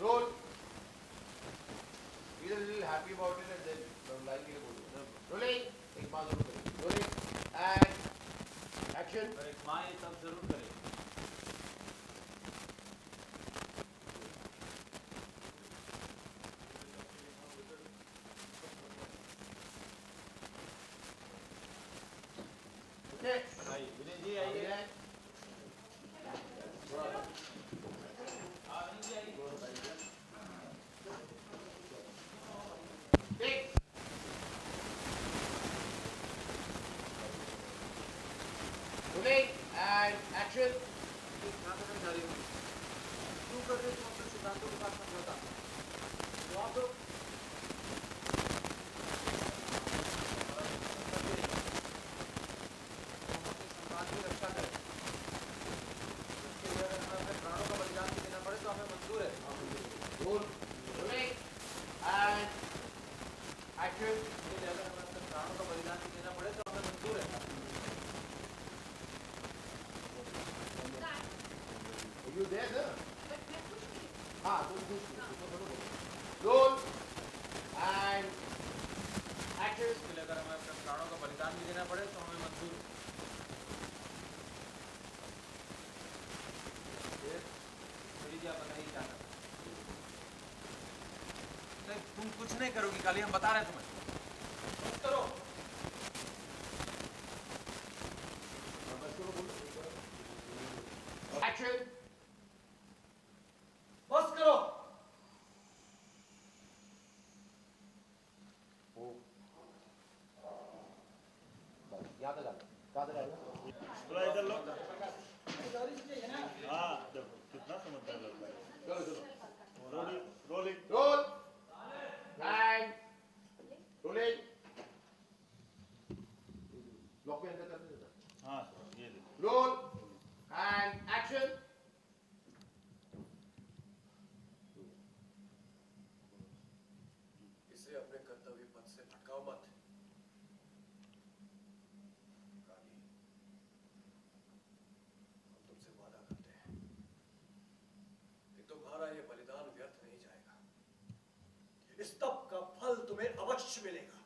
Roll. Be a little happy about it and then don't like it. Rolling. एक बार जरूर करें. Rolling. And action. और एक माँ ये सब जरूर करे And action. क्यों कर रहे हो। अपने सिद्धांतों के साथ समझौता जवाब दो हम अपने संतान की रक्षा करें इसके लिए अगर हमें प्राणों का बलिदान देना पड़े तो हमें मंजूर है बलिदान भी देना पड़े तो हमें मंजूर है You there, sir? हाँ तुम कुछ रोल एंड एक्शन इसके लिए अगर हमें अपने प्राणों का बलिदान भी देना पड़े तो हमें मंजूर है तुम कुछ नहीं करोगी खाली हम बता रहे हैं तुम्हें बस करो एक्शन यहाँ तक आना कहाँ तक आएगा थोड़ा इधर लो। हाँ देखो कितना समझदार लड़का है। चलो चलो rolling rolling roll nine rolling lock में अंदर करने देना हाँ ये देखो। रोल एंड एक्शन इसे अपने कर्तव्य पथ से भटकाओ मत रानी हम तुमसे वादा करते हैं कि तुम्हारा ये बलिदान व्यर्थ नहीं जाएगा इस तप का फल तुम्हें अवश्य मिलेगा।